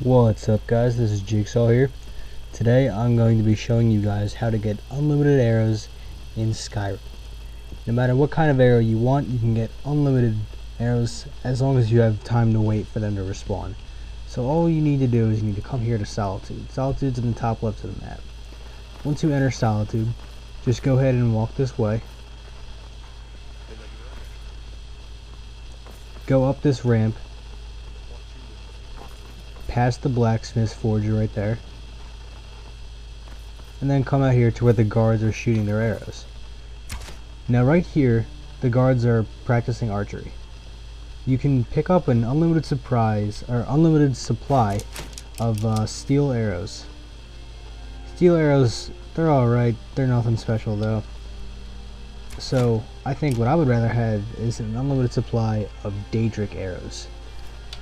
What's up guys, this is Jigsaw here. Today I'm going to be showing you guys how to get unlimited arrows in Skyrim. No matter what kind of arrow you want, you can get unlimited arrows as long as you have time to wait for them to respawn. So all you need to do is you need to come here to Solitude. Solitude's in the top left of the map. Once you enter Solitude, just go ahead and walk this way. Go up this ramp past the blacksmith's forge right there. And then come out here to where the guards are shooting their arrows. Now right here, the guards are practicing archery. You can pick up an unlimited surprise or unlimited supply of uh, steel arrows. Steel arrows, they're alright, they're nothing special though. So I think what I would rather have is an unlimited supply of Daedric arrows.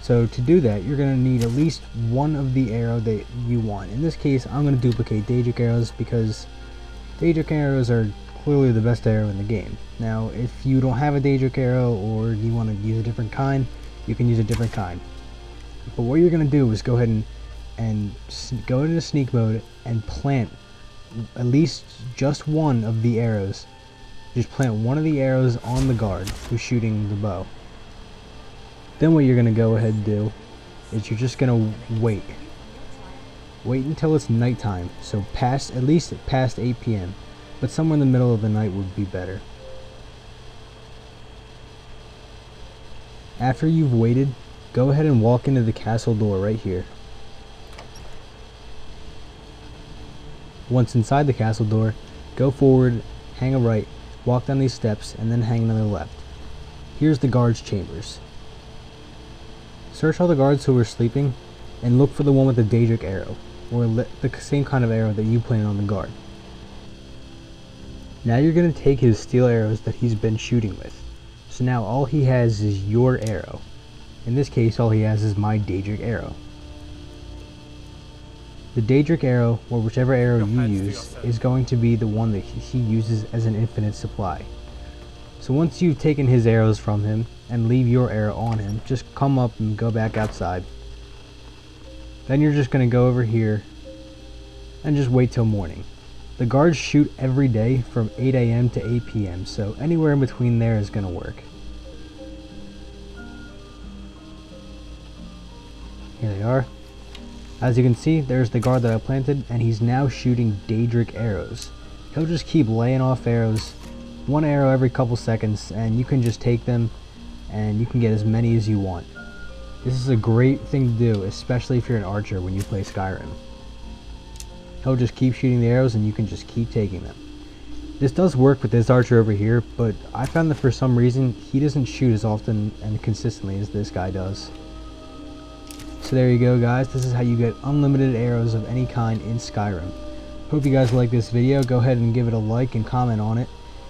So to do that, you're going to need at least one of the arrow that you want. In this case, I'm going to duplicate Daedric arrows because Daedric arrows are clearly the best arrow in the game. Now, if you don't have a Daedric arrow or you want to use a different kind, you can use a different kind. But what you're going to do is go ahead and, and go into sneak mode and plant at least just one of the arrows. Just plant one of the arrows on the guard who's shooting the bow. Then what you're going to go ahead and do is you're just going to wait. Wait until it's nighttime, so past at least past 8 p.m. But somewhere in the middle of the night would be better. After you've waited, go ahead and walk into the castle door right here. Once inside the castle door, go forward, hang a right, walk down these steps, and then hang another left. Here's the guard's chambers. Search all the guards who were sleeping, and look for the one with the Daedric arrow, or the same kind of arrow that you planted on the guard. Now you're going to take his steel arrows that he's been shooting with. So now all he has is your arrow. In this case, all he has is my Daedric arrow. The Daedric arrow, or whichever arrow you use, is going to be the one that he uses as an infinite supply. So once you've taken his arrows from him and leave your arrow on him, just come up and go back outside. Then you're just going to go over here and just wait till morning. The guards shoot every day from 8 a.m. to 8 p.m. so anywhere in between there is going to work. Here they are. As you can see, there's the guard that I planted, and he's now shooting Daedric arrows. He'll just keep laying off arrows one arrow every couple seconds and you can just take them and you can get as many as you want. This is a great thing to do, especially if you're an archer when you play Skyrim. He'll just keep shooting the arrows and you can just keep taking them. This does work with this archer over here, but I found that for some reason he doesn't shoot as often and consistently as this guy does. So there you go guys, this is how you get unlimited arrows of any kind in Skyrim. Hope you guys like this video, go ahead and give it a like and comment on it